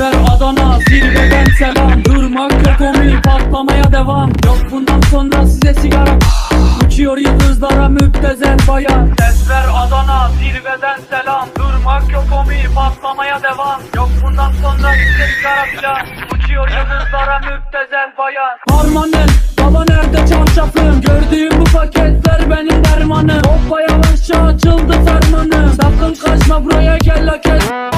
Desver Adana zirveden selam. Durmak yok komi patlamaya devam. Yok bundan sonra size sigara Uçuyor yıldızlara müptezel bayan. Desver Adana zirveden selam. Durmak yok komi patlamaya devam. Yok bundan sonra size sigara filan. Uçuyor yıldızlara müptezel bayan. Harmanın baba nerede çarşafım Gördüğüm bu paketler benim dermanım. Hoppa yavaşça açıldı fermanım. Sakın kaçma buraya gel la kes